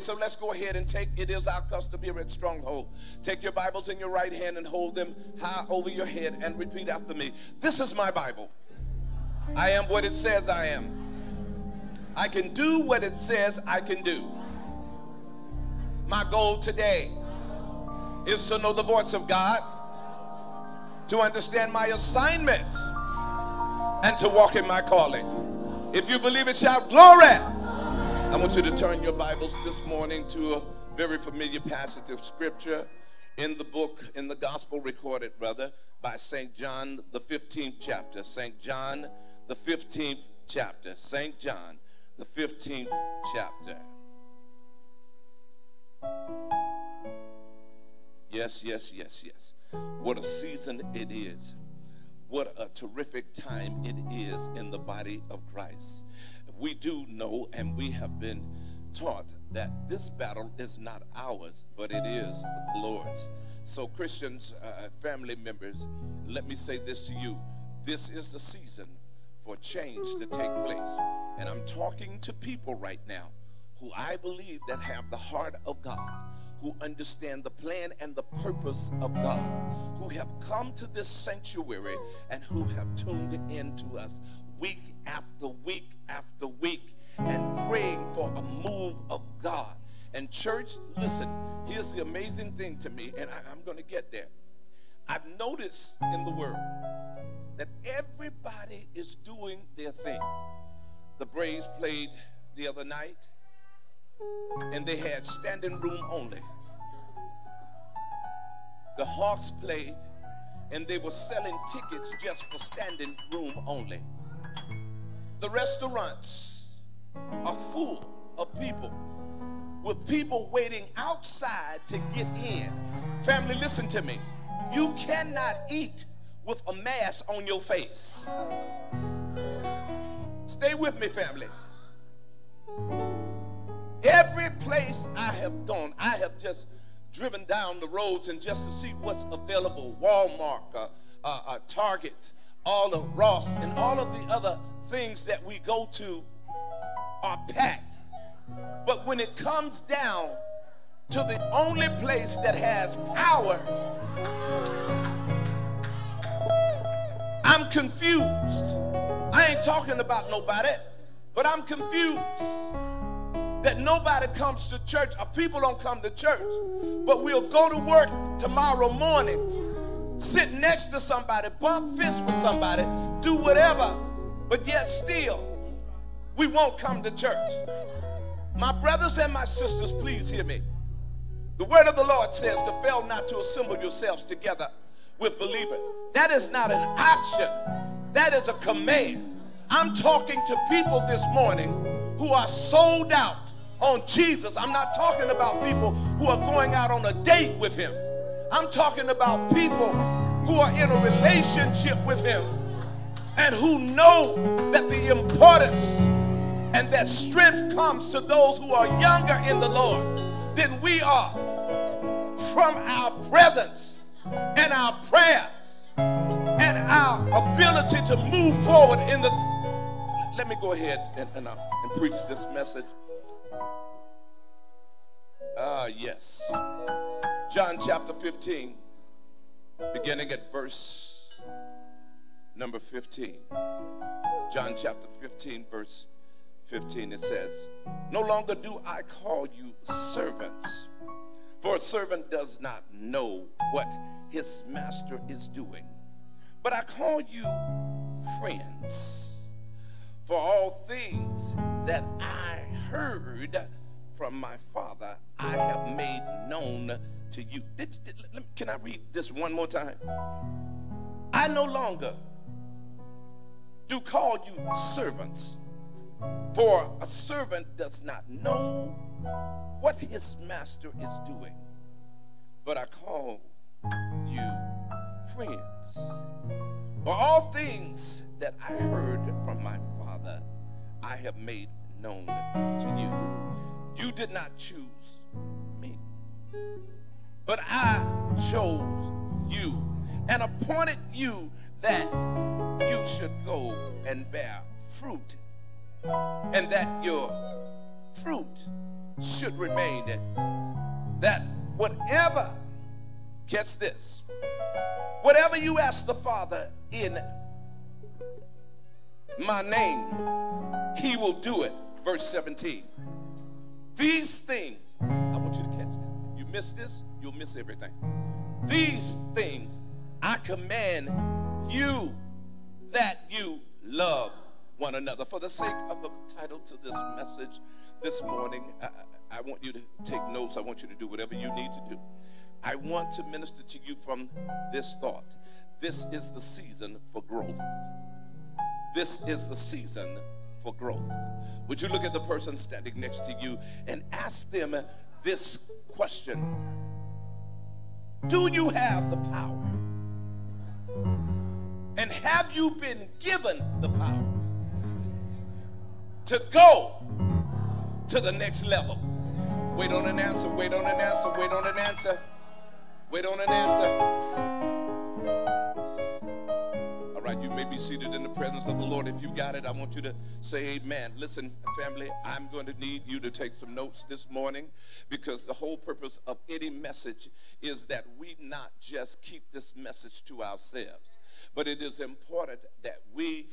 so let's go ahead and take, it is our custom here at Stronghold. Take your Bibles in your right hand and hold them high over your head and repeat after me. This is my Bible. I am what it says I am. I can do what it says I can do. My goal today is to know the voice of God, to understand my assignment, and to walk in my calling. If you believe it, shout glory. I want you to turn your Bibles this morning to a very familiar passage of scripture in the book, in the gospel recorded, brother, by St. John, the 15th chapter. St. John, the 15th chapter. St. John, the 15th chapter. Yes, yes, yes, yes. What a season it is. What a terrific time it is in the body of Christ. We do know and we have been taught that this battle is not ours, but it is the Lord's. So, Christians, uh, family members, let me say this to you. This is the season for change to take place. And I'm talking to people right now who I believe that have the heart of God, who understand the plan and the purpose of God, who have come to this sanctuary and who have tuned in to us week after week after week and praying for a move of God. And church, listen, here's the amazing thing to me, and I, am going to get there. I've noticed in the world that everybody is doing their thing. The Braves played the other night and they had standing room only. The Hawks played, and they were selling tickets just for standing room only. The restaurants are full of people, with people waiting outside to get in. Family, listen to me. You cannot eat with a mask on your face. Stay with me, family. Every place I have gone, I have just driven down the roads and just to see what's available. Walmart, uh, uh, uh, Targets, all of Ross, and all of the other things that we go to are packed. But when it comes down to the only place that has power, I'm confused. I ain't talking about nobody, but I'm confused that nobody comes to church or people don't come to church, but we'll go to work tomorrow morning, sit next to somebody, bump fists with somebody, do whatever, but yet still we won't come to church. My brothers and my sisters, please hear me. The word of the Lord says to fail not to assemble yourselves together with believers. That is not an option, that is a command. I'm talking to people this morning who are sold out on Jesus. I'm not talking about people who are going out on a date with him. I'm talking about people who are in a relationship with him and who know that the importance and that strength comes to those who are younger in the Lord than we are from our presence and our prayers and our ability to move forward in the let me go ahead and, and, uh, and preach this message Ah, yes. John chapter 15, beginning at verse number 15. John chapter 15, verse 15, it says, No longer do I call you servants, for a servant does not know what his master is doing, but I call you friends. For all things that I heard from my Father I have made known to you. Did, did, can I read this one more time? I no longer do call you servants, for a servant does not know what his master is doing, but I call you friends. For all things that I heard from my Father, I have made known to you. You did not choose me, but I chose you and appointed you that you should go and bear fruit, and that your fruit should remain that whatever, gets this, whatever you ask the Father in my name, he will do it. Verse 17. These things, I want you to catch this. You miss this, you'll miss everything. These things I command you that you love one another. For the sake of the title to this message this morning, I, I want you to take notes. I want you to do whatever you need to do. I want to minister to you from this thought. This is the season for growth. This is the season for growth. Would you look at the person standing next to you and ask them this question Do you have the power? And have you been given the power to go to the next level? Wait on an answer, wait on an answer, wait on an answer, wait on an answer. All right, you may be seated in the presence of the Lord. If you got it, I want you to say amen. Listen, family, I'm going to need you to take some notes this morning because the whole purpose of any message is that we not just keep this message to ourselves, but it is important that we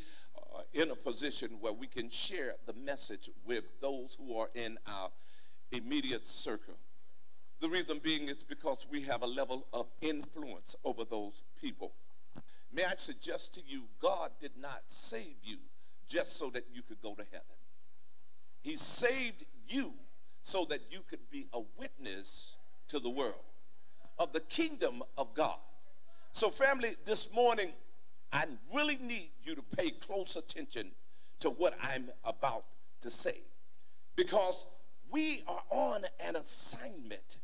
are in a position where we can share the message with those who are in our immediate circle. The reason being is because we have a level of influence over those people. May I suggest to you, God did not save you just so that you could go to heaven. He saved you so that you could be a witness to the world of the kingdom of God. So, family, this morning, I really need you to pay close attention to what I'm about to say because we are on an assignment,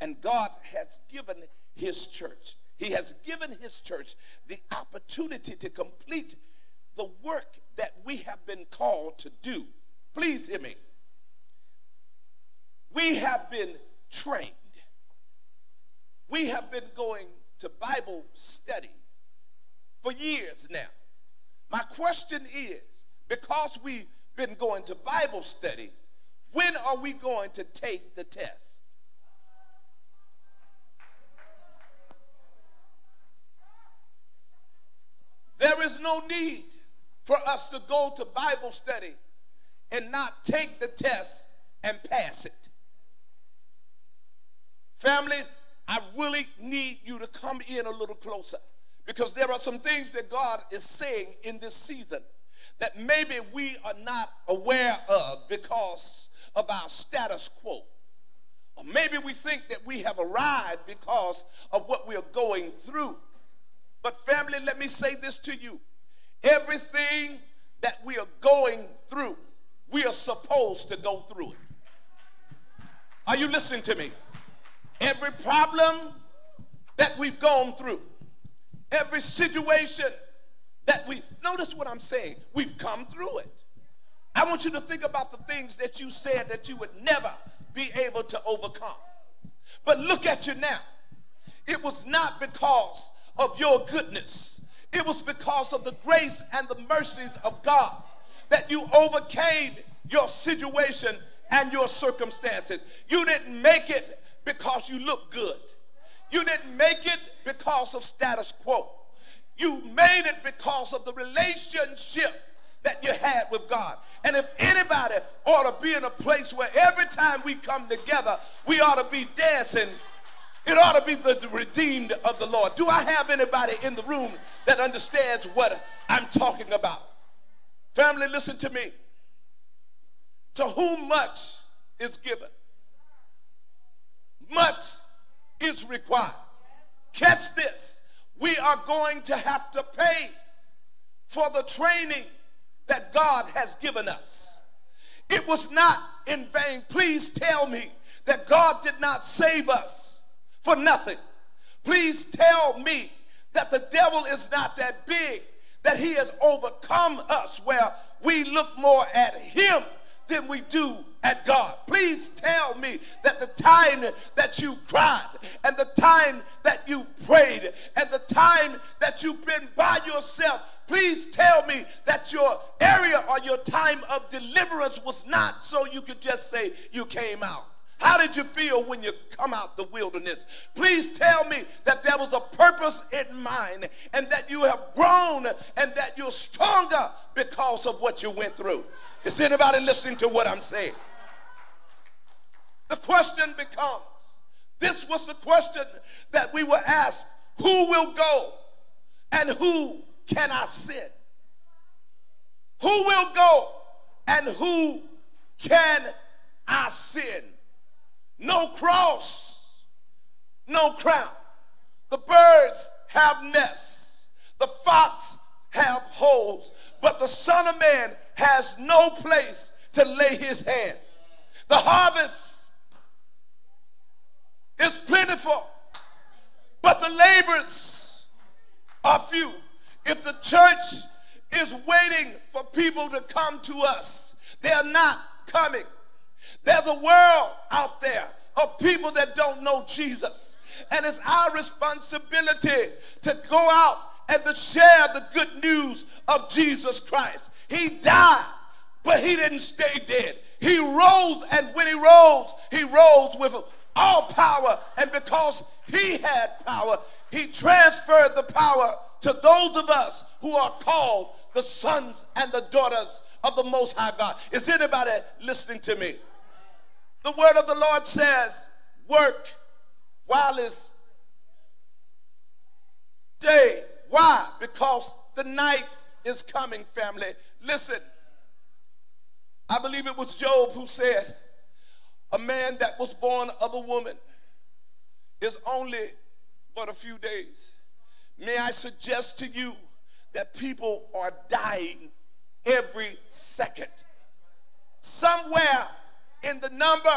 and God has given His church he has given his church the opportunity to complete the work that we have been called to do. Please hear me. We have been trained. We have been going to Bible study for years now. My question is because we've been going to Bible study, when are we going to take the test? There is no need for us to go to Bible study and not take the test and pass it. Family, I really need you to come in a little closer because there are some things that God is saying in this season that maybe we are not aware of because of our status quo. Or maybe we think that we have arrived because of what we are going through. But, family, let me say this to you everything that we are going through, we are supposed to go through it. Are you listening to me? Every problem that we've gone through, every situation that we, notice what I'm saying, we've come through it. I want you to think about the things that you said that you would never be able to overcome. But look at you now. It was not because of your goodness. It was because of the grace and the mercies of God that you overcame your situation and your circumstances. You didn't make it because you look good. You didn't make it because of status quo. You made it because of the relationship that you had with God. And if anybody ought to be in a place where every time we come together, we ought to be dancing it ought to be the redeemed of the Lord. Do I have anybody in the room that understands what I'm talking about? Family, listen to me. To whom much is given, much is required. Catch this. We are going to have to pay for the training that God has given us. It was not in vain. Please tell me that God did not save us for nothing. Please tell me that the devil is not that big, that he has overcome us where we look more at him than we do at God. Please tell me that the time that you cried and the time that you prayed and the time that you've been by yourself please tell me that your area or your time of deliverance was not so you could just say you came out. How did you feel when you come out the wilderness? Please tell me that there was a purpose in mind and that you have grown and that you're stronger because of what you went through. Is anybody listening to what I'm saying? The question becomes this was the question that we were asked who will go and who can I send? Who will go and who can I send? No cross, no crown. The birds have nests, the fox have holes, but the Son of Man has no place to lay his hand. The harvest is plentiful, but the laborers are few. If the church is waiting for people to come to us, they're not coming. There's a world out there of people that don't know Jesus. And it's our responsibility to go out and to share the good news of Jesus Christ. He died, but he didn't stay dead. He rose, and when he rose, he rose with all power. And because he had power, he transferred the power to those of us who are called the sons and the daughters of the Most High God. Is anybody listening to me? The word of the Lord says, work while it's day. Why? Because the night is coming, family. Listen, I believe it was Job who said, a man that was born of a woman is only but a few days. May I suggest to you that people are dying every second. Somewhere in the number.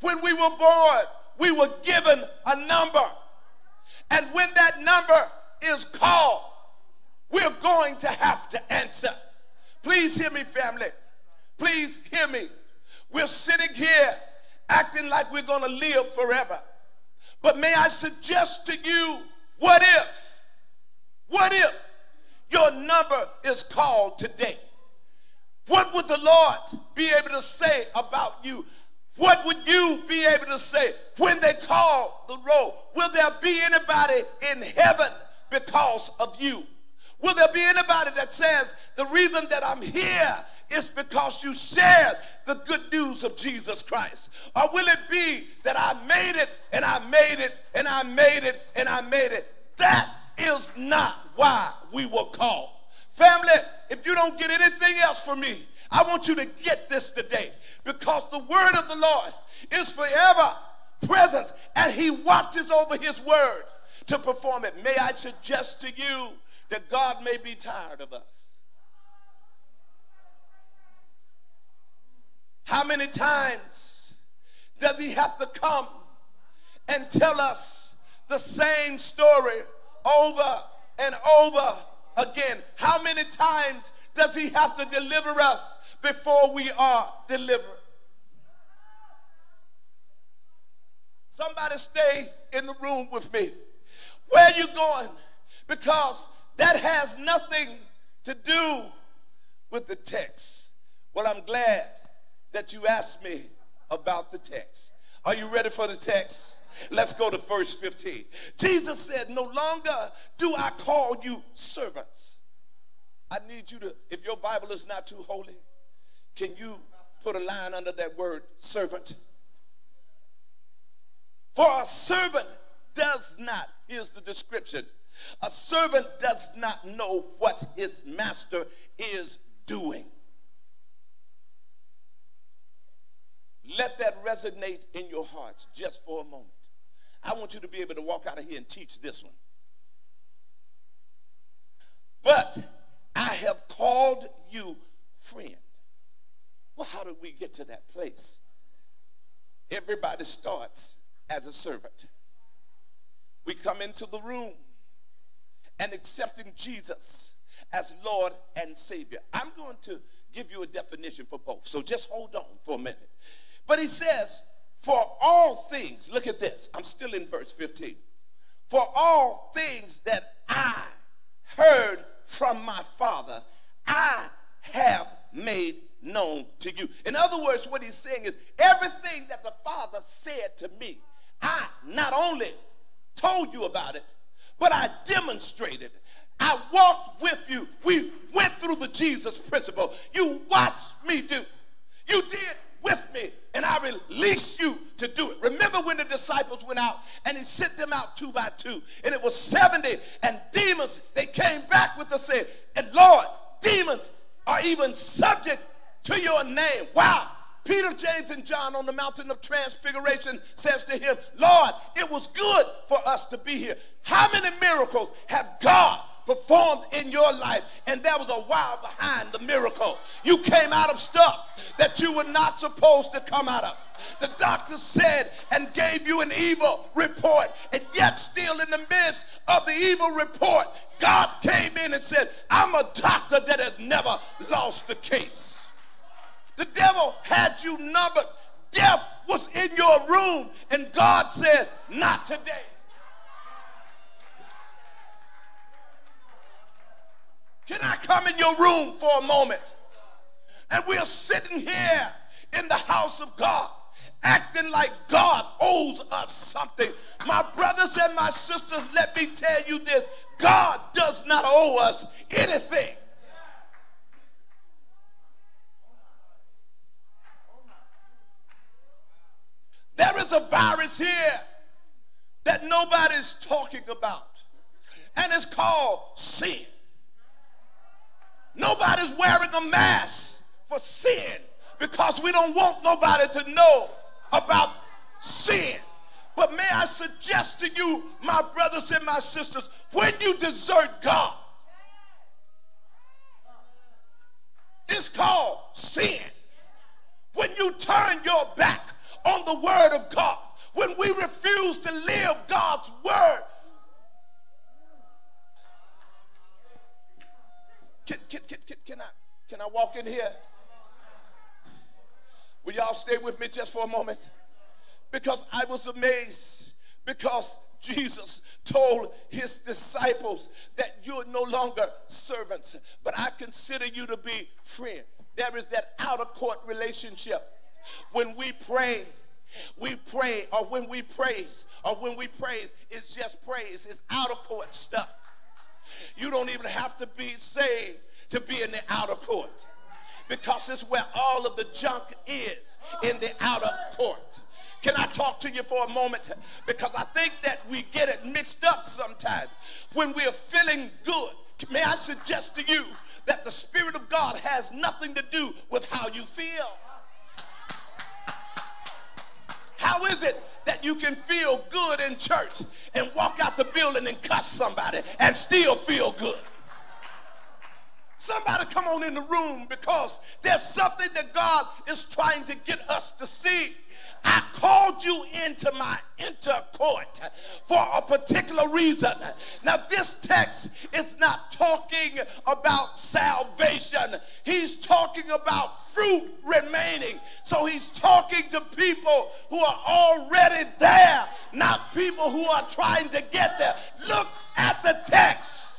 When we were born, we were given a number. And when that number is called, we're going to have to answer. Please hear me, family. Please hear me. We're sitting here acting like we're going to live forever. But may I suggest to you, what if? What if your number is called today? What would the Lord be able to say about you? What would you be able to say when they call the roll? Will there be anybody in heaven because of you? Will there be anybody that says, the reason that I'm here is because you shared the good news of Jesus Christ? Or will it be that I made it and I made it and I made it and I made it? That is not why we were called. Family, if you don't get anything else from me, I want you to get this today because the word of the Lord is forever present and he watches over his word to perform it. May I suggest to you that God may be tired of us. How many times does he have to come and tell us the same story over and over again. How many times does he have to deliver us before we are delivered? Somebody stay in the room with me. Where are you going? Because that has nothing to do with the text. Well, I'm glad that you asked me about the text. Are you ready for the text? Let's go to verse 15. Jesus said, No longer do I call you servants. I need you to, if your Bible is not too holy, can you put a line under that word servant? For a servant does not, here's the description a servant does not know what his master is doing. Let that resonate in your hearts just for a moment. I want you to be able to walk out of here and teach this one. But I have called you friend. Well, how did we get to that place? Everybody starts as a servant. We come into the room and accepting Jesus as Lord and Savior. I'm going to give you a definition for both. So just hold on for a minute. But he says, for all things, look at this. I'm still in verse 15. For all things that I heard from my Father, I have made known to you. In other words, what he's saying is everything that the Father said to me, I not only told you about it, but I demonstrated. I walked with you. We went through the Jesus principle. You watched me do. You did with me, and I release you to do it. Remember when the disciples went out and he sent them out two by two, and it was 70, and demons, they came back with the saying, and Lord, demons are even subject to your name. Wow. Peter, James, and John on the mountain of transfiguration says to him, Lord, it was good for us to be here. How many miracles have God performed in your life? And there was a while behind the miracle. You came out of stuff that you were not supposed to come out of. The doctor said and gave you an evil report, and yet, still in the midst of the evil report, God came in and said, I'm a doctor that has never lost a case. The devil had you numbered. Death was in your room, and God said, Not today. Can I come in your room for a moment? And we're sitting here in the house of God, acting like God owes us something. My brothers and my sisters, let me tell you this God does not owe us anything. There is a virus here that nobody's talking about, and it's called sin. Nobody's wearing a mask for sin because we don't want nobody to know about sin. But may I suggest to you, my brothers and my sisters, when you desert God, it's called sin. When you turn your back on the word of God, when we refuse to live God's word, can, can, can, can, I, can I walk in here? Will y'all stay with me just for a moment? Because I was amazed because Jesus told his disciples that you're no longer servants, but I consider you to be friends. There is that outer court relationship. When we pray, we pray, or when we praise, or when we praise, it's just praise. It's outer court stuff. You don't even have to be saved to be in the outer court because it's where all of the junk is in the outer court. Can I talk to you for a moment? Because I think that we get it mixed up sometimes. When we're feeling good, may I suggest to you that the Spirit of God has nothing to do with how you feel. How is it that you can feel good in church and walk out the building and cuss somebody and still feel good? Somebody come on in the room because there's something that God is trying to get us to see. I called you into my inner court for a particular reason. Now, this text is not talking about salvation, he's talking about fruit remaining. So, he's talking to people who are already there, not people who are trying to get there. Look at the text.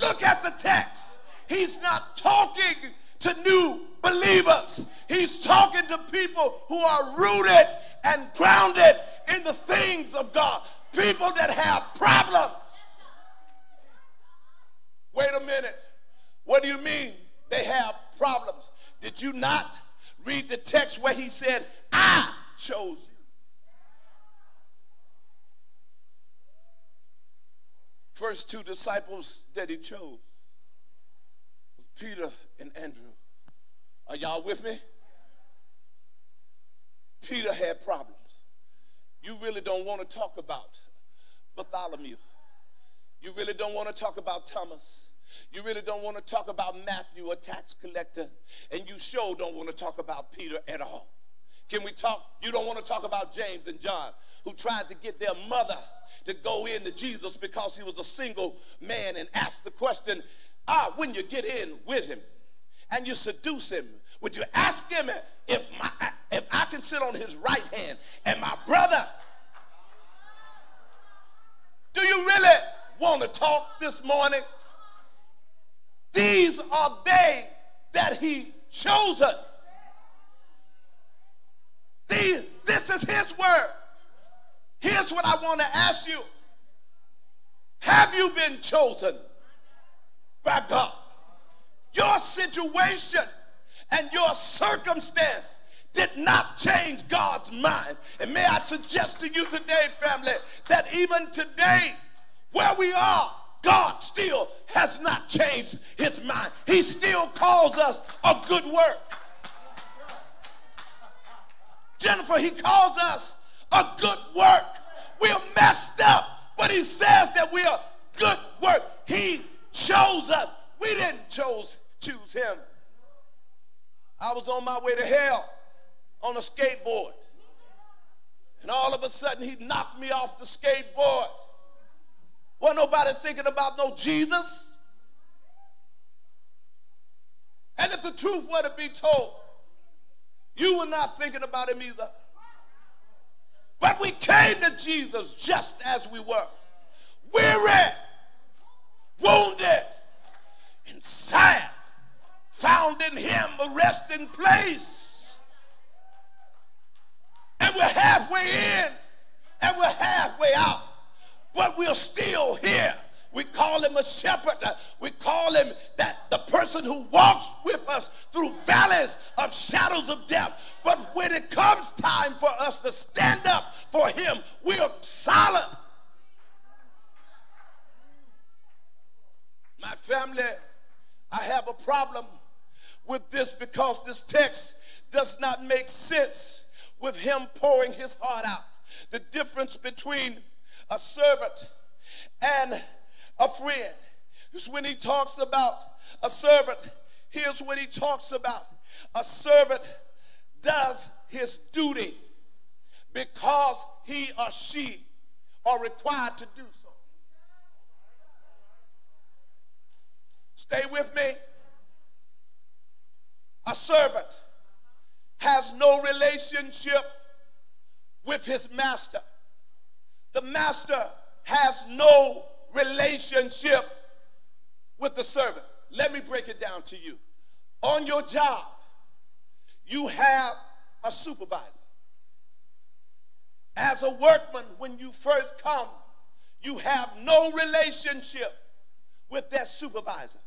Look at the text. He's not talking to new believers. He's talking to people who are rooted and grounded in the things of God. People that have problems. Wait a minute. What do you mean they have problems? Did you not read the text where he said, I chose you? First two disciples that he chose was Peter and Andrew. Are y'all with me? Peter had problems. You really don't want to talk about Bartholomew. You really don't want to talk about Thomas. You really don't want to talk about Matthew, a tax collector. And you sure don't want to talk about Peter at all. Can we talk? You don't want to talk about James and John, who tried to get their mother to go in to Jesus because he was a single man and asked the question, ah, when you get in with him and you seduce him, would you ask him if, my, if I can sit on his right hand and my brother? Do you really want to talk this morning? These are they that he chosen. These, this is his word. Here's what I want to ask you. Have you been chosen by God? Your situation and your circumstance did not change God's mind. And may I suggest to you today, family, that even today, where we are, God still has not changed his mind. He still calls us a good work. Jennifer, he calls us a good work. We're messed up, but he says that we are good work. He chose us. We didn't chose, choose him. I was on my way to hell on a skateboard. And all of a sudden, he knocked me off the skateboard. Wasn't nobody thinking about no Jesus. And if the truth were to be told, you were not thinking about him either. But we came to Jesus just as we were. Weary, wounded, and sad, found in him a resting place. And we're halfway in and we're halfway out, but we're still here. We call him a shepherd. We call him that the person who walks with us through valleys of shadows of death. But when it comes time for us to stand up for him, we are silent. My family, I have a problem with this because this text does not make sense with him pouring his heart out. The difference between a servant and a friend. Is when he talks about a servant. Here's what he talks about. A servant does his duty because he or she are required to do so. Stay with me. A servant has no relationship with his master. The master has no relationship with the servant. Let me break it down to you. On your job, you have a supervisor. As a workman, when you first come, you have no relationship with that supervisor.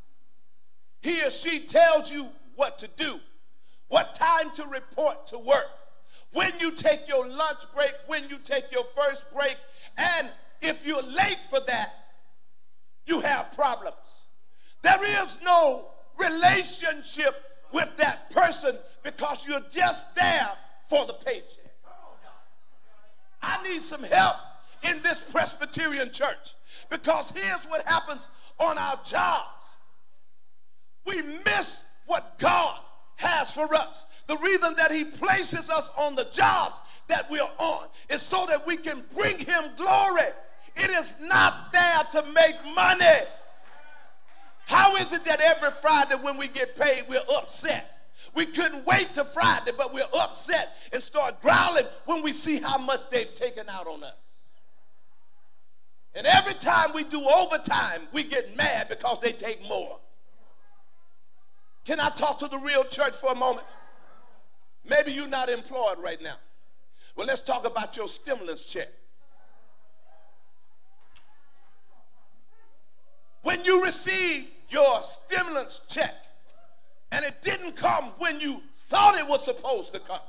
He or she tells you what to do, what time to report to work, when you take your lunch break, when you take your first break, and if you're late for that, you have problems. There is no relationship with that person because you're just there for the paycheck. I need some help in this Presbyterian church because here's what happens on our jobs. We miss what God has for us. The reason that he places us on the jobs that we're on is so that we can bring him glory. It is not there to make money. How is it that every Friday when we get paid, we're upset? We couldn't wait to Friday, but we're upset and start growling when we see how much they've taken out on us. And every time we do overtime, we get mad because they take more. Can I talk to the real church for a moment? Maybe you're not employed right now. Well, let's talk about your stimulus check. When you receive your stimulus check and it didn't come when you thought it was supposed to come,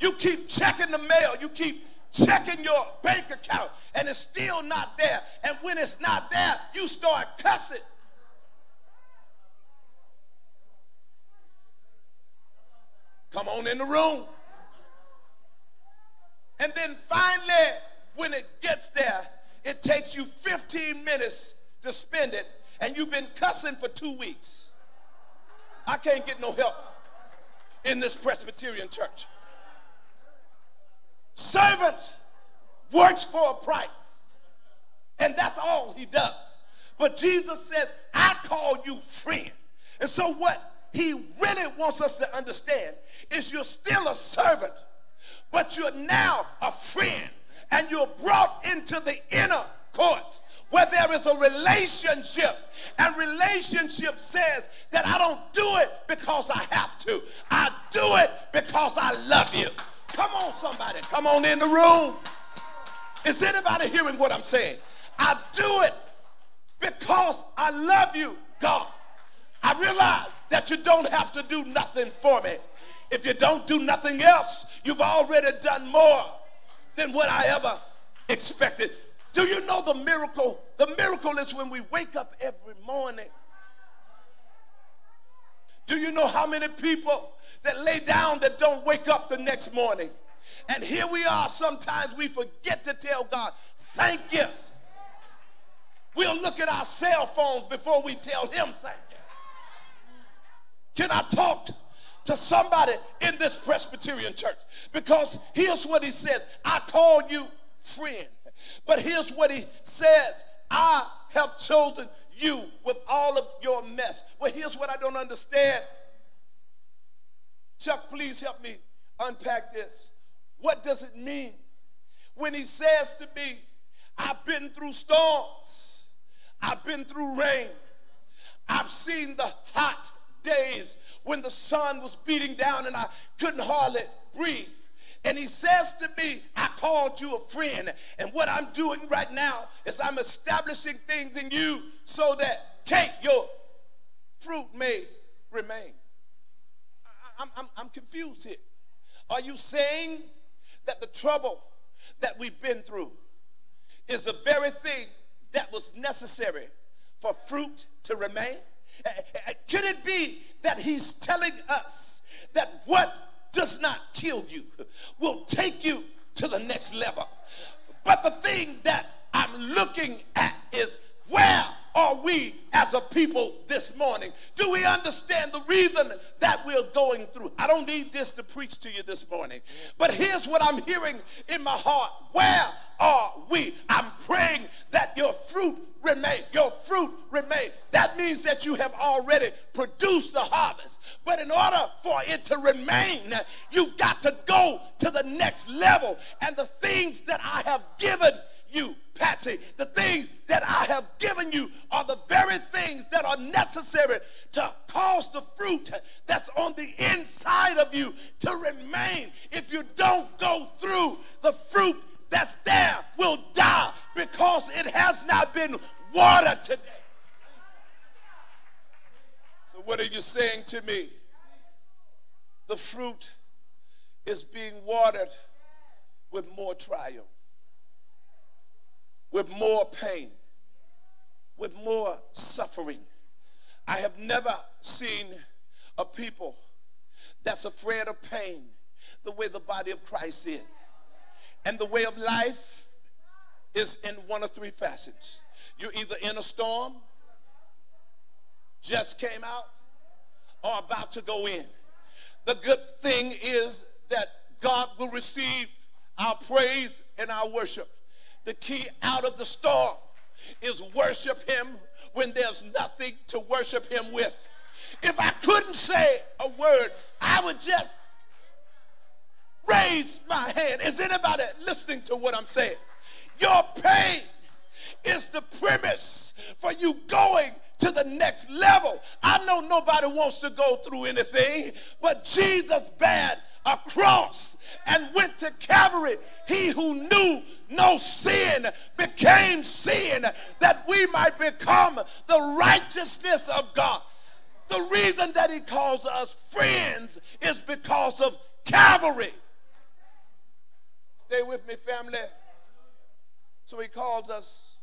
you keep checking the mail, you keep checking your bank account, and it's still not there. And when it's not there, you start cussing. Come on in the room. And then finally, when it gets there, it takes you 15 minutes to spend it, and you've been cussing for two weeks. I can't get no help in this Presbyterian church. Servant works for a price, and that's all he does. But Jesus said, I call you friend. And so, what he really wants us to understand is you're still a servant, but you're now a friend, and you're brought into the inner court where there is a relationship And relationship says that I don't do it because I have to. I do it because I love you. Come on, somebody. Come on in the room. Is anybody hearing what I'm saying? I do it because I love you, God. I realize that you don't have to do nothing for me. If you don't do nothing else, you've already done more than what I ever expected. Do you know the miracle? The miracle is when we wake up every morning. Do you know how many people that lay down that don't wake up the next morning? And here we are, sometimes we forget to tell God, thank you. We'll look at our cell phones before we tell him thank. Can I talk to somebody in this Presbyterian church? Because here's what he says I call you friend. But here's what he says I have chosen you with all of your mess. Well, here's what I don't understand. Chuck, please help me unpack this. What does it mean when he says to me, I've been through storms, I've been through rain, I've seen the hot days when the sun was beating down and I couldn't hardly breathe. And he says to me, I called you a friend. And what I'm doing right now is I'm establishing things in you so that take your fruit may remain. I'm, I'm, I'm confused here. Are you saying that the trouble that we've been through is the very thing that was necessary for fruit to remain? Eh, eh, Could it be that he's telling us that what does not kill you will take you to the next level. But the thing that I'm looking at is where are we as a people this morning? Do we understand the reason that we're going through? I don't need this to preach to you this morning, but here's what I'm hearing in my heart. Where are we? I'm praying that your fruit remain. Your fruit means that you have already produced the harvest. But in order for it to remain, you've got to go to the next level. And the things that I have given you, Patsy, the things that I have given you are the very things that are necessary to cause the fruit that's on the inside of you to remain. If you don't go through, the fruit that's there will die because it has not been watered today. So, what are you saying to me? The fruit is being watered with more trial, with more pain, with more suffering. I have never seen a people that's afraid of pain the way the body of Christ is. And the way of life is in one of three facets. You're either in a storm, just came out, or about to go in. The good thing is that God will receive our praise and our worship. The key out of the storm is worship Him when there's nothing to worship Him with. If I couldn't say a word, I would just raise my hand. Is anybody listening to what I'm saying? Your pain is the premise for you going to the next level. I know nobody wants to go through anything, but Jesus bared a cross and went to Calvary. He who knew no sin became sin that we might become the righteousness of God. The reason that he calls us friends is because of Calvary. Stay with me, family. So he calls us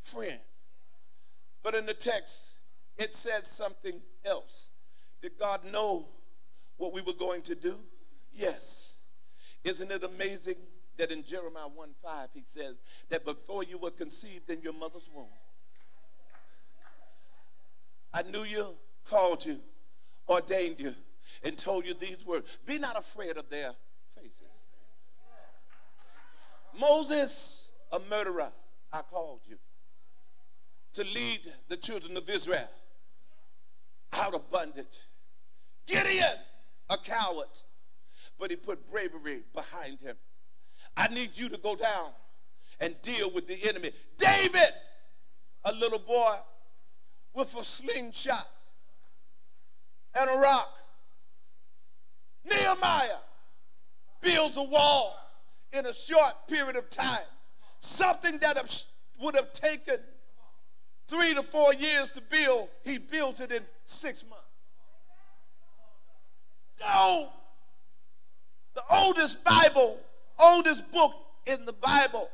friend. But in the text, it says something else. Did God know what we were going to do? Yes. Isn't it amazing that in Jeremiah 1 5 he says that before you were conceived in your mother's womb, I knew you, called you, ordained you, and told you these words Be not afraid of their faces. Moses, a murderer, I called you to lead the children of Israel out of bondage. Gideon, a coward, but he put bravery behind him. I need you to go down and deal with the enemy. David, a little boy, with a slingshot and a rock. Nehemiah builds a wall in a short period of time. Something that would have taken three to four years to build, he built it in six months. No. The oldest Bible, oldest book in the Bible,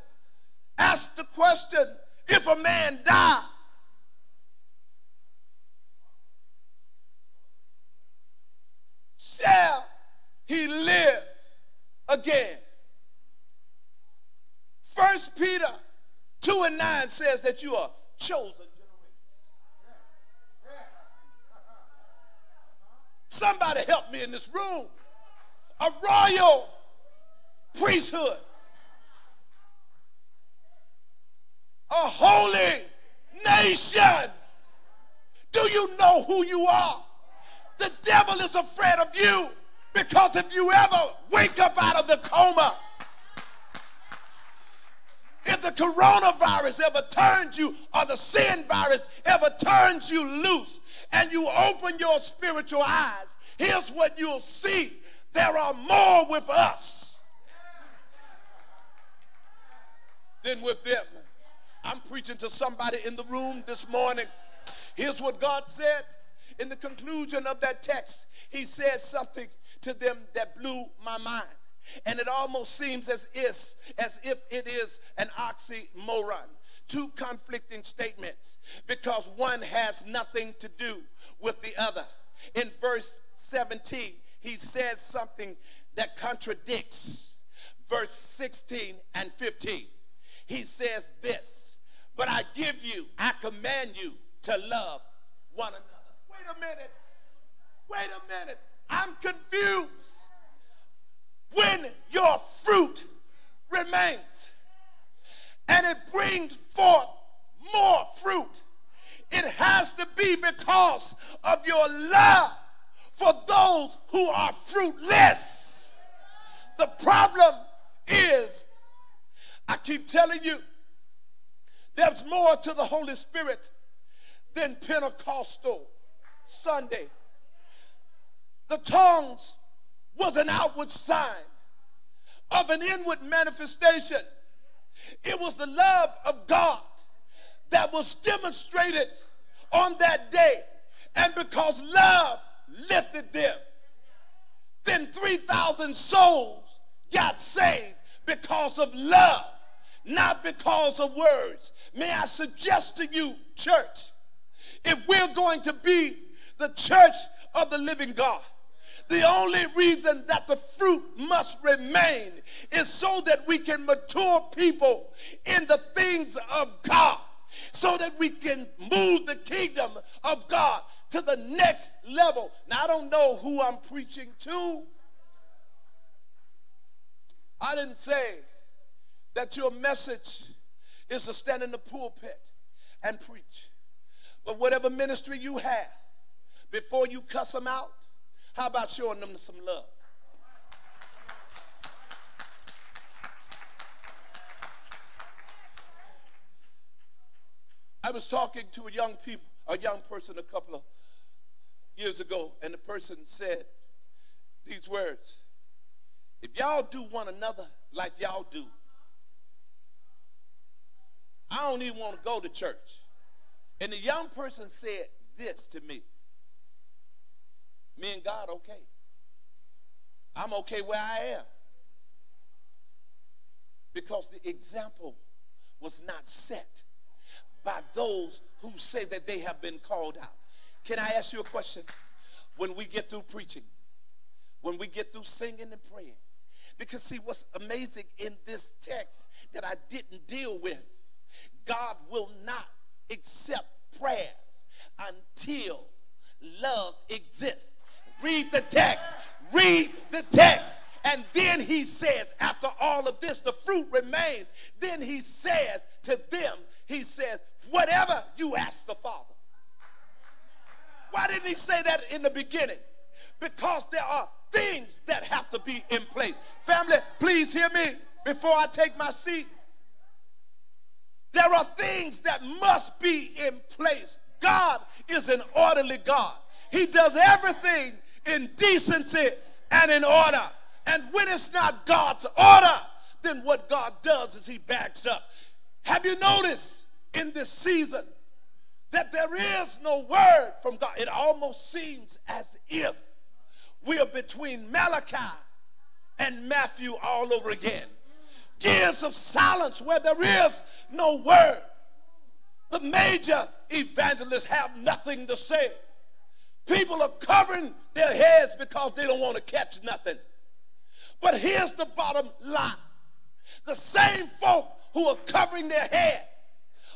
asks the question if a man die, shall he live again? First Peter 2 and 9 says that you are chosen Somebody help me in this room. A royal priesthood. A holy nation. Do you know who you are? The devil is afraid of you because if you ever wake up out of the coma, the coronavirus ever turns you or the sin virus ever turns you loose, and you open your spiritual eyes, here's what you'll see there are more with us than with them. I'm preaching to somebody in the room this morning. Here's what God said in the conclusion of that text. He said something to them that blew my mind. And it almost seems as if, as if it is an oxymoron two conflicting statements because one has nothing to do with the other. In verse 17, he says something that contradicts verse 16 and 15. He says this, but I give you, I command you to love one another. Wait a minute. Wait a minute. I'm confused. When your fruit remains, and it brings forth more fruit. It has to be because of your love for those who are fruitless. The problem is, I keep telling you, there's more to the Holy Spirit than Pentecostal Sunday. The tongues was an outward sign of an inward manifestation it was the love of God that was demonstrated on that day. And because love lifted them, then 3,000 souls got saved because of love, not because of words. May I suggest to you, church, if we're going to be the church of the living God, the only reason that the fruit must remain is so that we can mature people in the things of God, so that we can move the kingdom of God to the next level. Now, I don't know who I'm preaching to. I didn't say that your message is to stand in the pulpit and preach. But whatever ministry you have, before you cuss them out, how about showing them some love? I was talking to a young people, a young person a couple of years ago, and the person said these words. If y'all do one another like y'all do, I don't even want to go to church. And the young person said this to me. Me and God okay. I'm okay where I am. Because the example was not set by those who say that they have been called out. Can I ask you a question? When we get through preaching, when we get through singing and praying, because see what's amazing in this text that I didn't deal with, God will not accept prayers until love exists. Read the text. Read the text. And then he says, after all of this, the fruit remains. Then he says to them, he says, whatever you ask the Father. Why didn't he say that in the beginning? Because there are things that have to be in place. Family, please hear me before I take my seat. There are things that must be in place God is an orderly God. He does everything in decency and in order. And when it's not God's order, then what God does is he backs up. Have you noticed in this season that there is no word from God? It almost seems as if we are between Malachi and Matthew all over again. Years of silence where there is no word. The major evangelists have nothing to say. People are covering their heads because they don't want to catch nothing. But here's the bottom line the same folk who are covering their head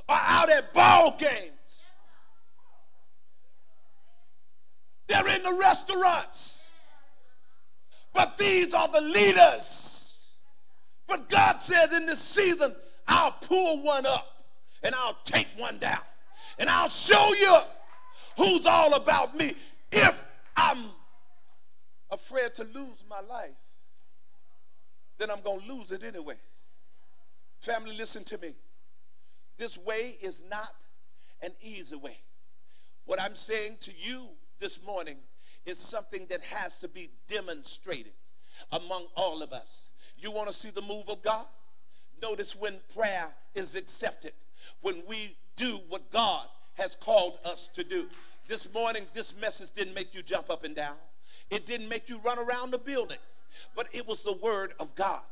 are out at ball games. They're in the restaurants. But these are the leaders. But God says in this season, I'll pull one up and I'll take one down. And I'll show you who's all about me. If I'm afraid to lose my life, then I'm going to lose it anyway. Family, listen to me. This way is not an easy way. What I'm saying to you this morning is something that has to be demonstrated among all of us. You want to see the move of God? Notice when prayer is accepted, when we do what God has called us to do. This morning, this message didn't make you jump up and down. It didn't make you run around the building, but it was the word of God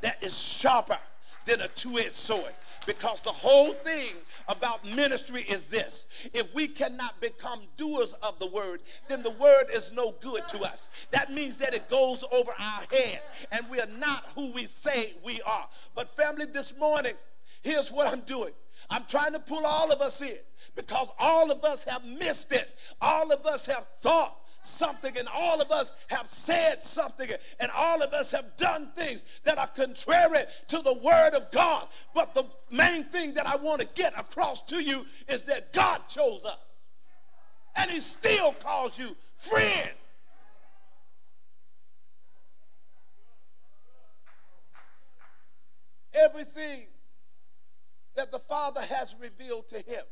that is sharper than a two-edged sword. Because the whole thing about ministry is this. If we cannot become doers of the word, then the word is no good to us. That means that it goes over our head and we are not who we say we are. But family, this morning, here's what I'm doing. I'm trying to pull all of us in because all of us have missed it. All of us have thought something, and all of us have said something, and all of us have done things that are contrary to the Word of God. But the main thing that I want to get across to you is that God chose us, and He still calls you friend. Everything that the Father has revealed to him,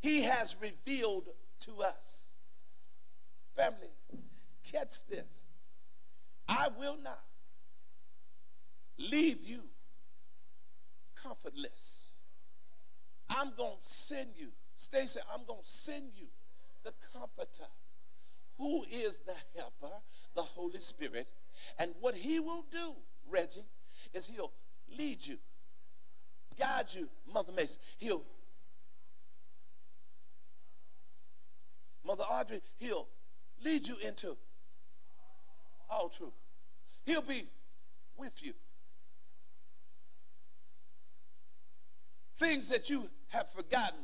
he has revealed to us. Family, catch this. I will not leave you comfortless. I'm going to send you, Stacy, I'm going to send you the comforter. Who is the helper? The Holy Spirit. And what he will do, Reggie, is he'll lead you, guide you, Mother Mason. He'll, Mother Audrey, he'll lead you into all truth. He'll be with you. Things that you have forgotten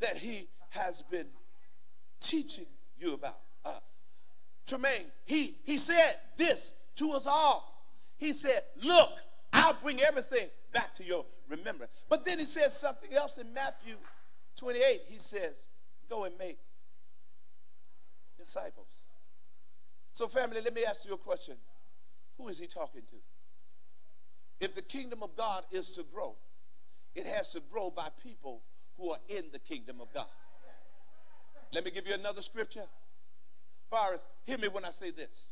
that he has been teaching you about. Uh, Tremaine, he, he said this to us all. He said, look, I'll bring everything back to your remembrance. But then he says something else in Matthew 28. He says, go and make disciples. So, family, let me ask you a question. Who is he talking to? If the kingdom of God is to grow, it has to grow by people who are in the kingdom of God. Let me give you another scripture. Forrest, hear me when I say this.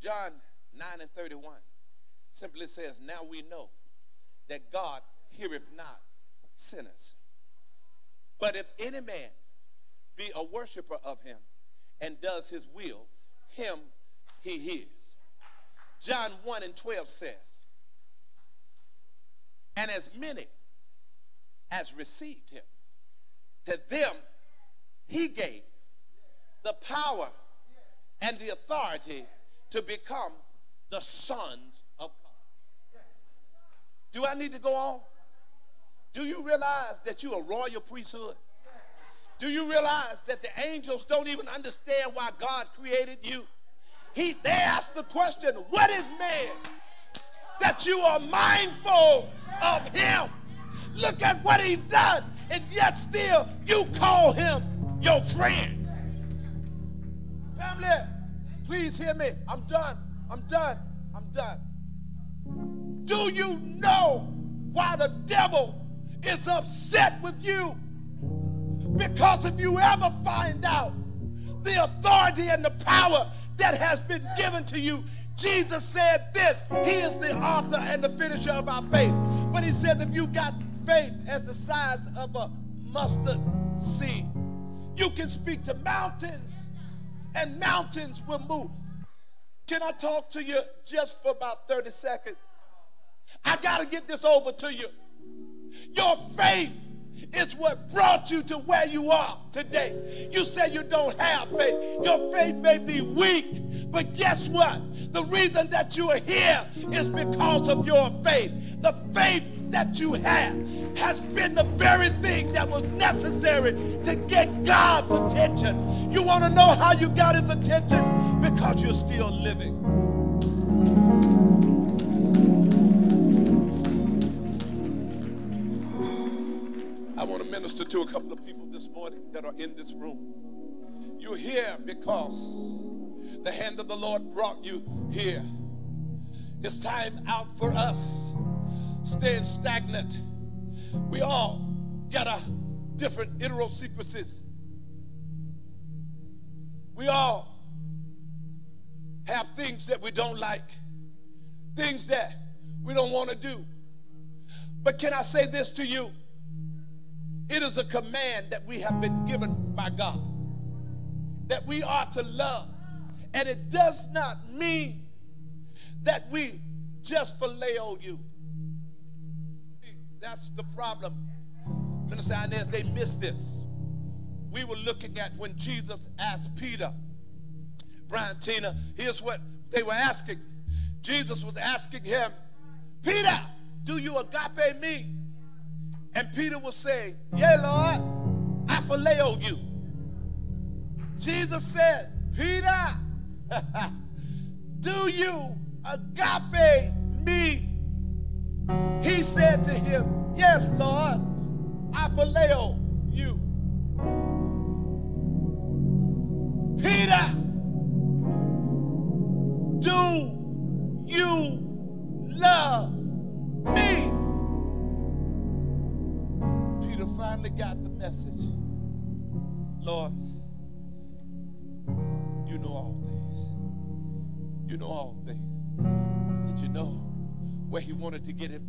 John 9 and 31 simply says, Now we know that God heareth not sinners. But if any man be a worshiper of him and does his will, him he hears. John 1 and 12 says, And as many as received him, to them he gave the power and the authority to become the sons of God. Do I need to go on? Do you realize that you're a royal priesthood? Do you realize that the angels don't even understand why God created you? He, they ask the question, What is man that you are mindful of him? Look at what he done, and yet still you call him your friend. Family, please hear me. I'm done. I'm done. I'm done. Do you know why the devil is upset with you. Because if you ever find out the authority and the power that has been given to you, Jesus said this He is the author and the finisher of our faith. But He said, if you got faith as the size of a mustard seed, you can speak to mountains, and mountains will move. Can I talk to you just for about 30 seconds? I got to get this over to you. Your faith is what brought you to where you are today. You say you don't have faith. Your faith may be weak, but guess what? The reason that you are here is because of your faith. The faith that you have has been the very thing that was necessary to get God's attention. You want to know how you got his attention? Because you're still living. Minister to a couple of people this morning that are in this room. You're here because the hand of the Lord brought you here. It's time out for us staying stagnant. We all got a different idiosyncrasies. We all have things that we don't like, things that we don't want to do. But can I say this to you? It is a command that we have been given by God that we are to love. And it does not mean that we just phileo you. That's the problem. Minister Inez, they missed this. We were looking at when Jesus asked Peter, Brian Tina, here's what they were asking. Jesus was asking him, Peter, do you agape me? And Peter was saying, Yeah, Lord, I phileo you. Jesus said, Peter, do you agape me? He said to him, Yes, Lord, I phileo you. Peter, do you love finally got the message. Lord, you know all things. You know all things. Did you know where he wanted to get him?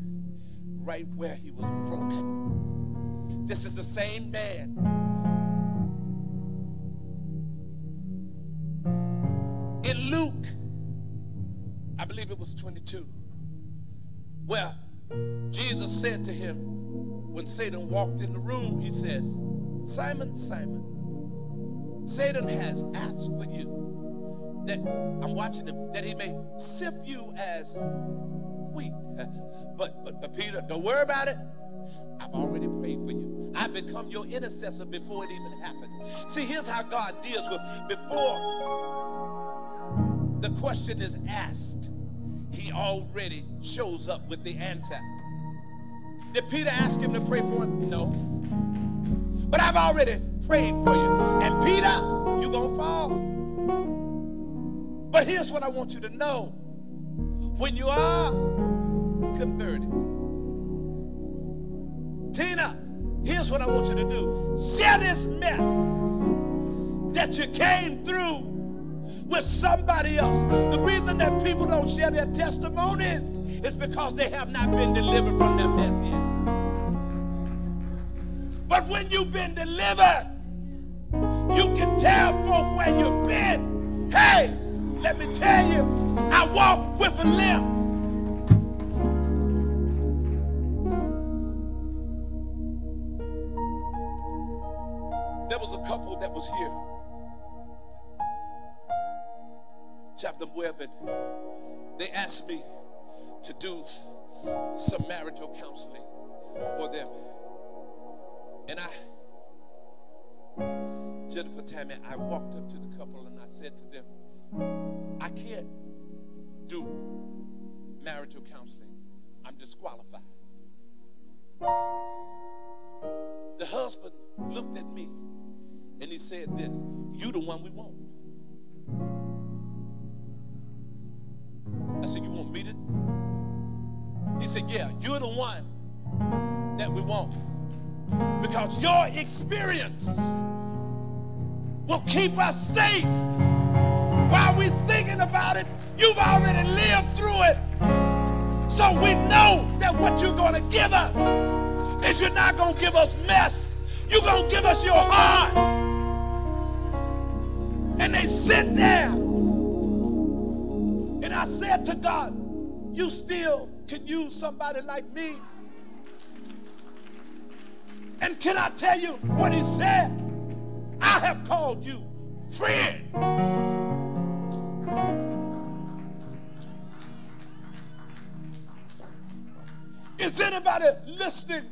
Right where he was broken. This is the same man in Luke, I believe it was 22, where Jesus said to him, when Satan walked in the room, he says, Simon, Simon, Satan has asked for you that I'm watching him, that he may sift you as wheat. But, but, but Peter, don't worry about it. I've already prayed for you. I've become your intercessor before it even happened. See, here's how God deals with before the question is asked, he already shows up with the answer. Did Peter ask him to pray for him? No. But I've already prayed for you. And Peter, you're going to fall. But here's what I want you to know. When you are converted, Tina, here's what I want you to do. Share this mess that you came through with somebody else. The reason that people don't share their testimonies is because they have not been delivered from their mess yet. But when you've been delivered, you can tell folks where you've been. Hey, let me tell you, I walk with a limp. There was a couple that was here. Chaplain Webb, and they asked me to do some marital counseling for them. And I, Jennifer Tammy, I walked up to the couple and I said to them, I can't do marital counseling. I'm disqualified. The husband looked at me and he said this, you the one we want. I said, you want me to? He said, yeah, you're the one that we want. Because your experience will keep us safe. While we're thinking about it, you've already lived through it. So we know that what you're going to give us is you're not going to give us mess. You're going to give us your heart. And they sit there. And I said to God, you still can use somebody like me. And can I tell you what he said? I have called you friend. Is anybody listening?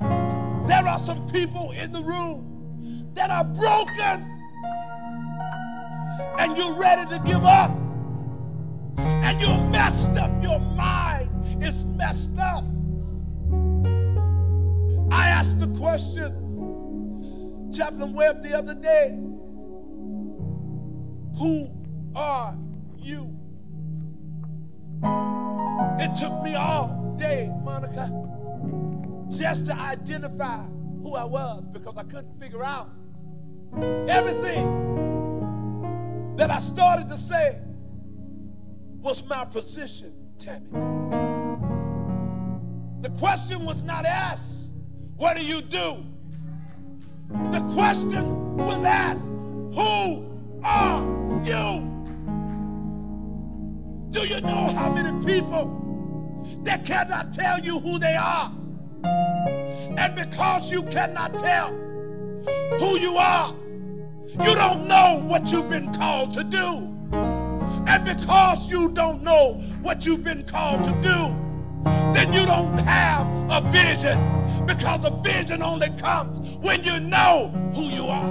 There are some people in the room that are broken and you're ready to give up and you're messed up. Your mind is messed up. I asked the question, Chaplain Webb, the other day Who are you? It took me all day, Monica, just to identify who I was because I couldn't figure out everything that I started to say was my position, Tammy. The question was not asked, what do you do? The question was asked, who are you? Do you know how many people that cannot tell you who they are? And because you cannot tell who you are, you don't know what you've been called to do. And because you don't know what you've been called to do, then you don't have a vision. Because a vision only comes when you know who you are.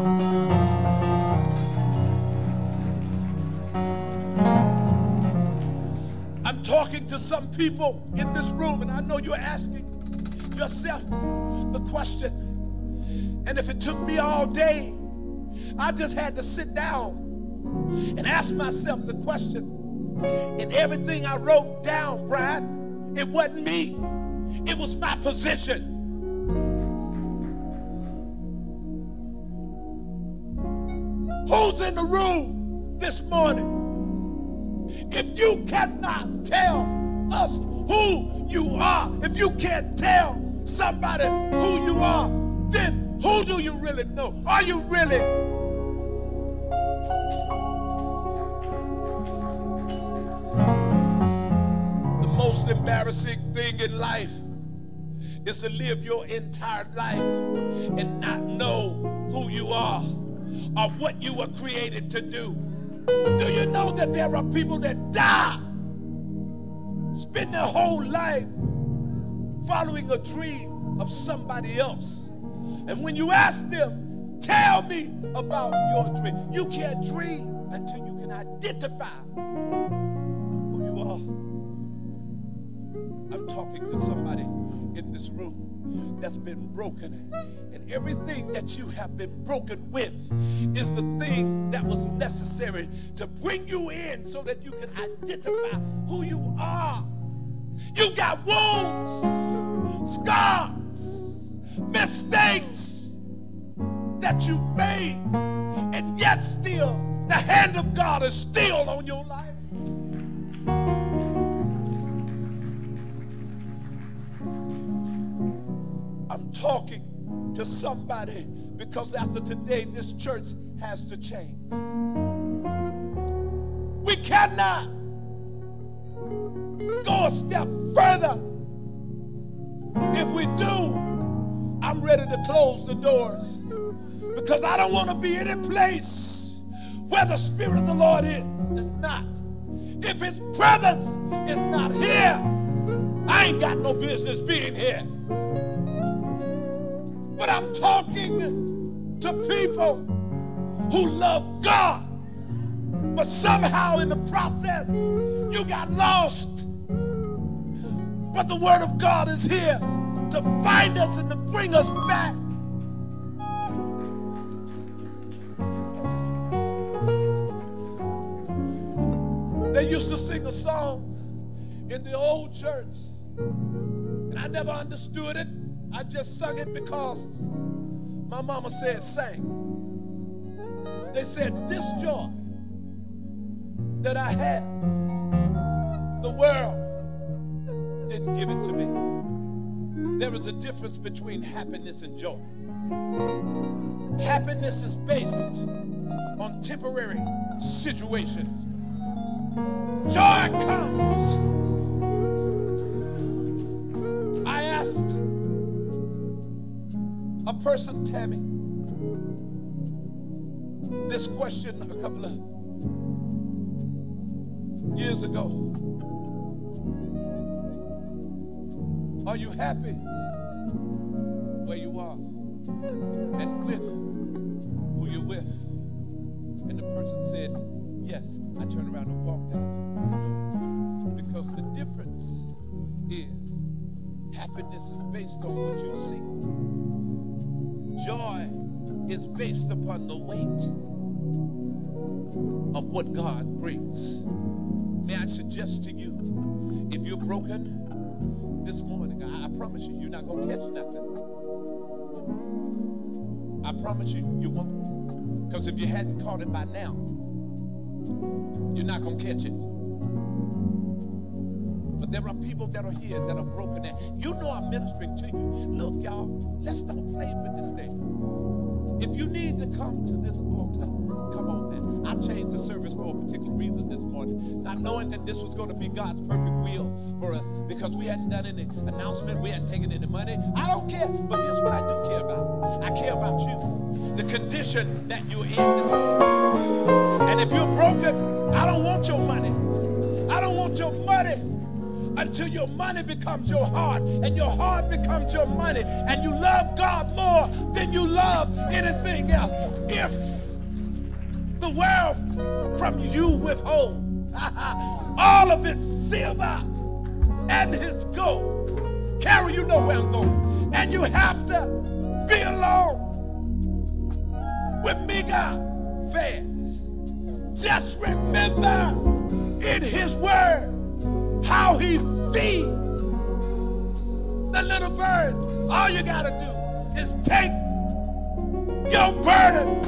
I'm talking to some people in this room, and I know you're asking yourself the question. And if it took me all day, I just had to sit down and ask myself the question. And everything I wrote down, Brad, it wasn't me. It was my position. Who's in the room this morning? If you cannot tell us who you are, if you can't tell somebody who you are, then who do you really know? Are you really most embarrassing thing in life is to live your entire life and not know who you are or what you were created to do. Do you know that there are people that die, spend their whole life following a dream of somebody else? And when you ask them, tell me about your dream, you can't dream until you can identify who you are. I'm talking to somebody in this room that's been broken. And everything that you have been broken with is the thing that was necessary to bring you in so that you can identify who you are. You got wounds, scars, mistakes that you made, and yet still the hand of God is still on your life. Talking to somebody because after today, this church has to change. We cannot go a step further. If we do, I'm ready to close the doors because I don't want to be any place where the Spirit of the Lord is. It's not. If His presence is not here, I ain't got no business being here. But I'm talking to people who love God. But somehow in the process, you got lost. But the Word of God is here to find us and to bring us back. They used to sing a song in the old church, and I never understood it I just sung it because my mama said sing. They said this joy that I have, the world didn't give it to me. There is a difference between happiness and joy. Happiness is based on temporary situations. Joy comes. A person, Tammy, this question a couple of years ago. Are you happy where you are and with who you're with? And the person said, Yes. I turned around and walked out. Because the difference is happiness is based on what you see, joy is based upon the weight of what God brings. May I suggest to you, if you're broken this morning, I, I promise you, you're not going to catch nothing. I promise you, you won't. Because if you hadn't caught it by now, you're not going to catch it. But there are people that are here that are broken. And you know I'm ministering to you. Look, y'all, let's don't play with this thing. If you need to come to this altar, come on, man. I changed the service for a particular reason this morning, not knowing that this was going to be God's perfect will for us because we hadn't done any announcement, we hadn't taken any money. I don't care, but here's what I do care about I care about you, the condition that you're in this morning. And if you're broken, I don't want your money. I don't want your money until your money becomes your heart and your heart becomes your money and you love God more than you love anything else. If the wealth from you withhold all of its silver and its gold, Carol, you know where I'm going. And you have to be alone with me, God, fast. Just remember in his word how he feeds the little birds. All you got to do is take your burdens.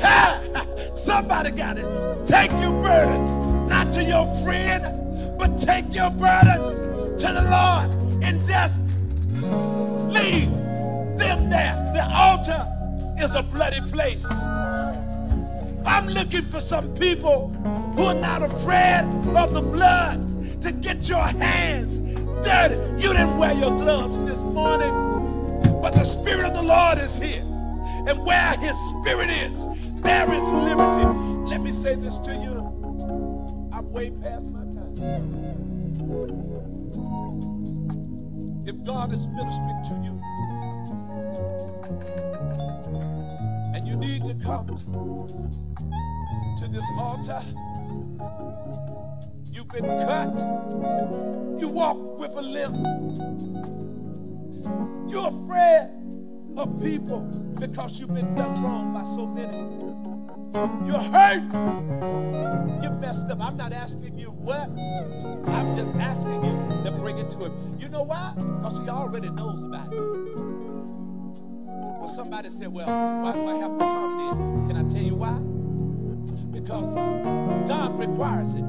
Ha! Somebody got it. Take your burdens, not to your friend, but take your burdens to the Lord and just leave them there. The altar is a bloody place. I'm looking for some people who are not afraid of the blood to get your hands dirty. You didn't wear your gloves this morning, but the Spirit of the Lord is here. And where His Spirit is, there is liberty. Let me say this to you. I'm way past my time. If God is ministering to you, you need to come to this altar. You've been cut. You walk with a limp. You're afraid of people because you've been done wrong by so many. You're hurt. You messed up. I'm not asking you what. I'm just asking you to bring it to him. You know why? Because he already knows about it. Well, somebody said, well, why do I have to come then? Can I tell you why? Because God requires it.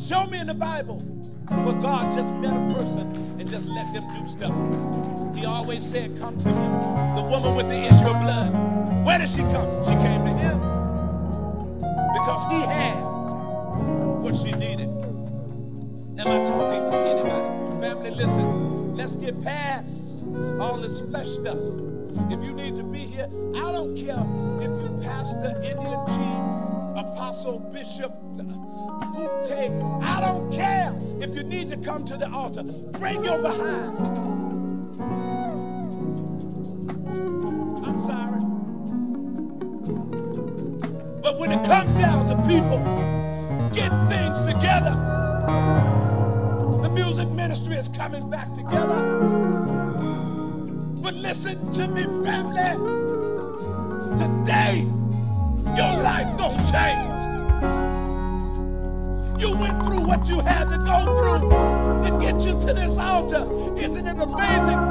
Show me in the Bible where God just met a person and just let them do stuff. He always said, come to him. The woman with the issue of blood. Where did she come? She came to him because he had what she needed. Am I talking to anybody? Family, listen. Let's get past all this flesh stuff. If you need to be here, I don't care if you pastor, Indian chief, apostle, bishop, Pute. I don't care if you need to come to the altar. Bring your behind. I'm sorry. But when it comes down to people get things together, the music ministry is coming back together listen to me, family, today your life don't change. You went through what you had to go through to get you to this altar. Isn't it amazing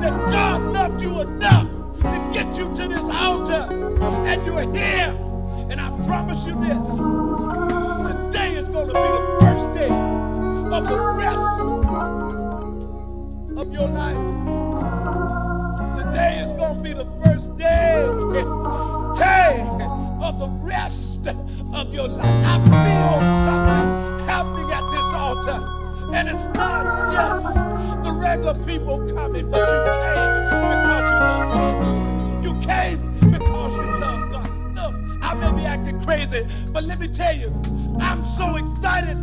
that God loved you enough to get you to this altar and you're here? And I promise you this, today is going to be the first day of the rest of your life. Day, hey, of the rest of your life. I feel something happening at this altar. And it's not just the regular people coming, but you came because you love God. You came because you love God. Look, I may be acting crazy, but let me tell you, I'm so excited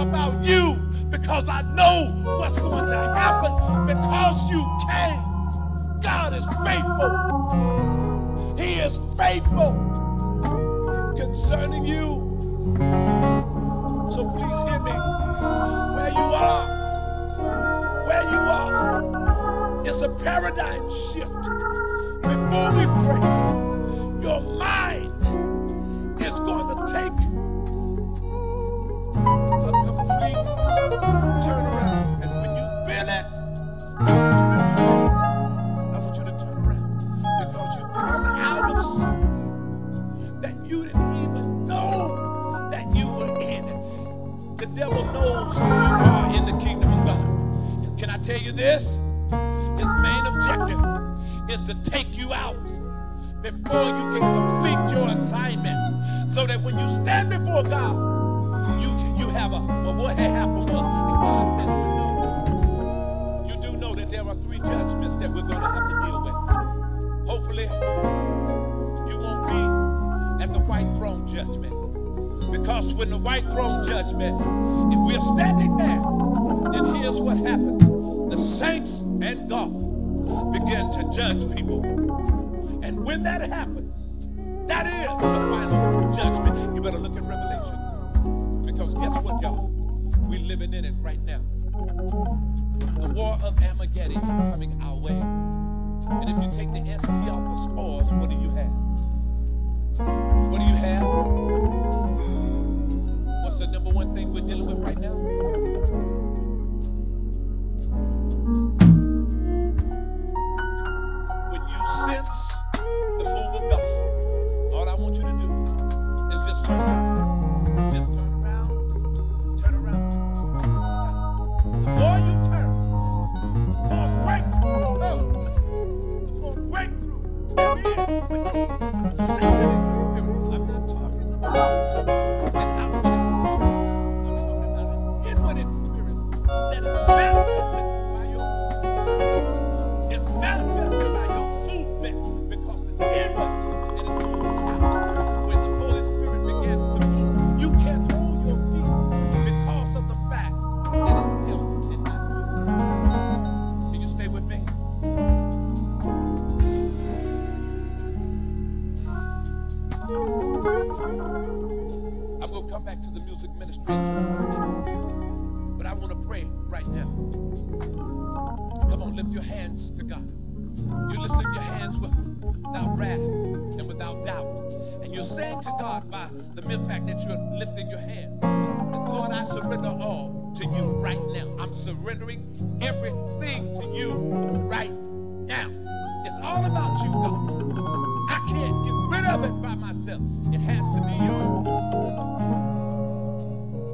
about you because I know what's going to happen because you came. God is faithful. He is faithful concerning you. So please hear me. Where you are, where you are, it's a paradigm shift. Before we pray, your mind is going to take a complete turnaround. This? His main objective is to take you out before you can complete your assignment so that when you stand before God, you you have a well what happened was God says you do know that there are three judgments that we're going to have to deal with. Hopefully, you won't be at the white throne judgment. Because when the white throne judgment, if we're standing there, then here's what happens. Saints and God begin to judge people. And when that happens, that is the final judgment. You better look at Revelation. Because guess what, y'all? We're living in it right now. The war of Armageddon is coming our way. And if you take the SP off the spoils, what do you have? What do you have? What's the number one thing we're dealing with right now? Saying to God by the mere fact that you're lifting your hands, Lord, I surrender all to you right now. I'm surrendering everything to you right now. It's all about you, God. I can't get rid of it by myself. It has to be you.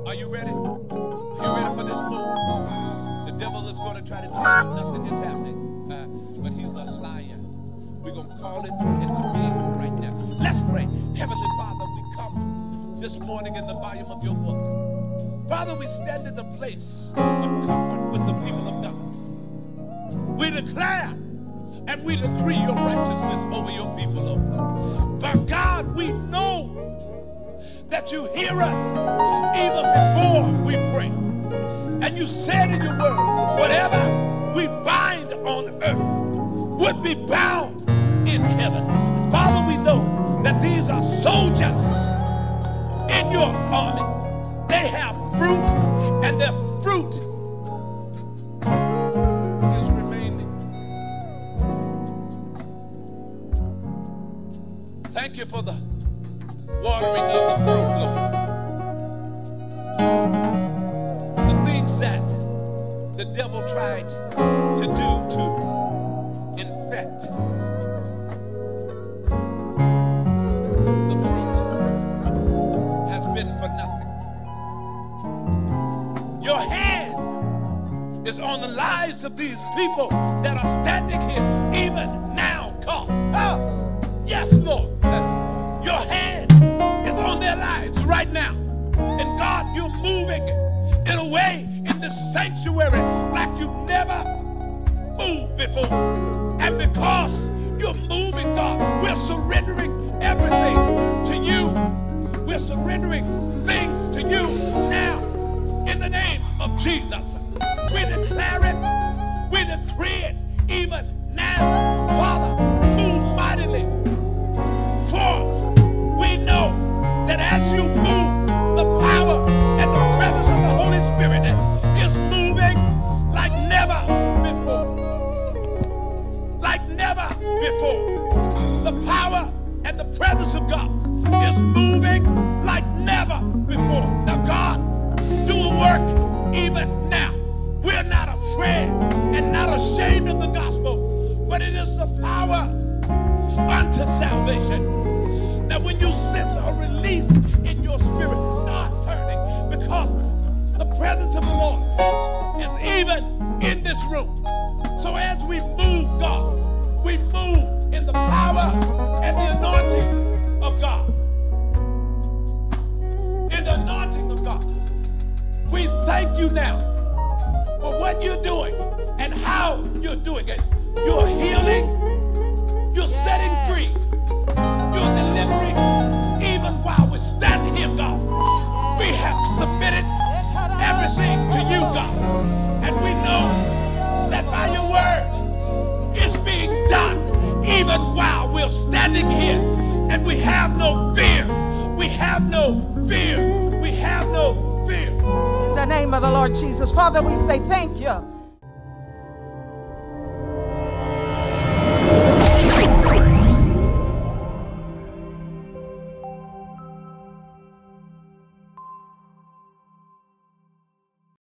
Are you ready? Are you ready for this move? The devil is going to try to tell you nothing is happening, uh, but he's a liar. We're going to call it into being morning in the volume of your book. Father, we stand in the place of comfort with the people of God. We declare and we decree your righteousness over your people, Lord. For God, we know that you hear us even before we pray. And you said in your word, whatever we bind on earth would be bound in heaven. Father, we know that these are soldiers your army. They have fruit, and their fruit is remaining. Thank you for the 这。